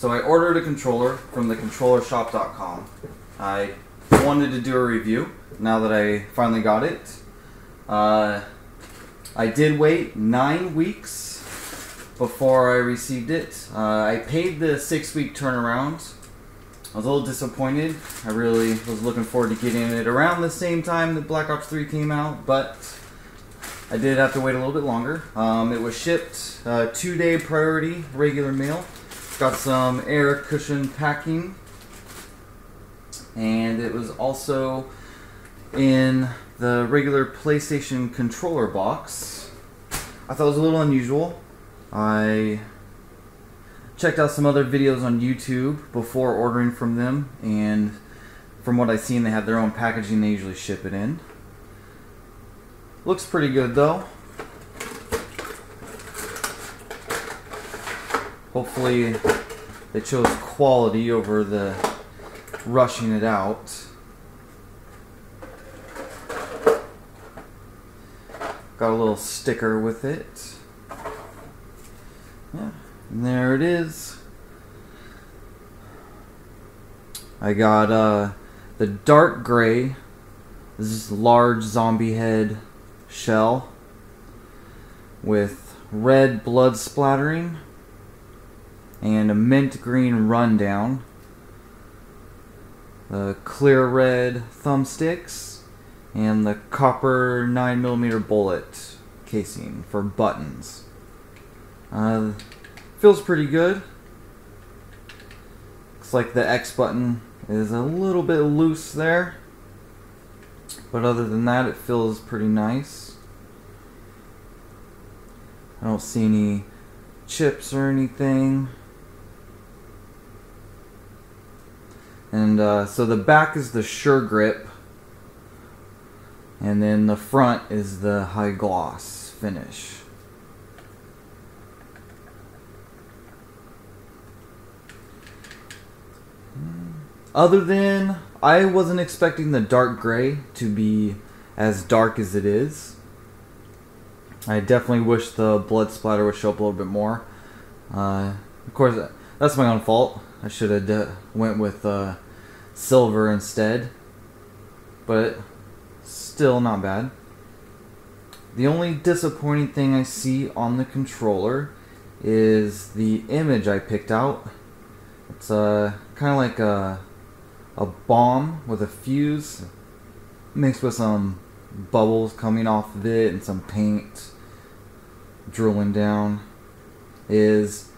So I ordered a controller from the controllershop.com. I wanted to do a review now that I finally got it. Uh, I did wait nine weeks before I received it. Uh, I paid the six week turnaround. I was a little disappointed. I really was looking forward to getting it around the same time that Black Ops 3 came out, but I did have to wait a little bit longer. Um, it was shipped uh, two day priority regular mail. Got some air cushion packing, and it was also in the regular PlayStation controller box. I thought it was a little unusual. I checked out some other videos on YouTube before ordering from them, and from what I've seen, they have their own packaging they usually ship it in. Looks pretty good though. Hopefully, they chose quality over the rushing it out. Got a little sticker with it. Yeah, and there it is. I got uh, the dark gray, this is large zombie head shell with red blood splattering and a mint green rundown. The clear red thumbsticks and the copper 9mm bullet casing for buttons. Uh, feels pretty good. Looks like the X button is a little bit loose there. But other than that, it feels pretty nice. I don't see any chips or anything. And uh, so the back is the Sure Grip. And then the front is the high gloss finish. Other than, I wasn't expecting the dark gray to be as dark as it is. I definitely wish the blood splatter would show up a little bit more. Uh, of course, that's my own fault. I should have went with uh, silver instead, but still not bad. The only disappointing thing I see on the controller is the image I picked out. It's uh, kind of like a, a bomb with a fuse mixed with some bubbles coming off of it and some paint drooling down. Is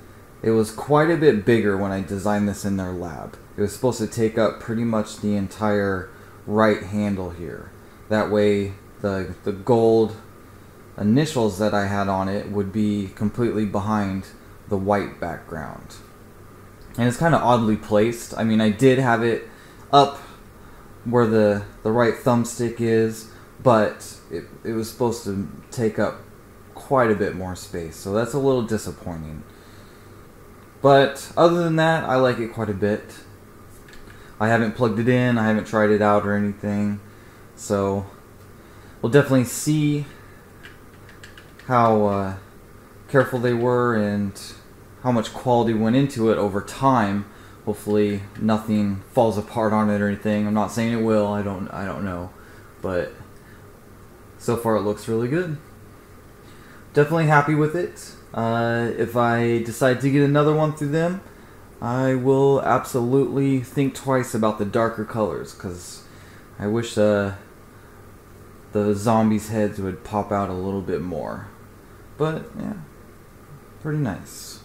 it was quite a bit bigger when I designed this in their lab. It was supposed to take up pretty much the entire right handle here. That way the the gold initials that I had on it would be completely behind the white background. And it's kind of oddly placed. I mean, I did have it up where the the right thumbstick is, but it, it was supposed to take up quite a bit more space. So that's a little disappointing. But other than that, I like it quite a bit. I haven't plugged it in, I haven't tried it out or anything. So we'll definitely see how uh, careful they were and how much quality went into it over time. Hopefully nothing falls apart on it or anything. I'm not saying it will. I don't I don't know. But so far it looks really good. Definitely happy with it. Uh, if I decide to get another one through them, I will absolutely think twice about the darker colors because I wish uh, the zombies' heads would pop out a little bit more. But yeah, pretty nice.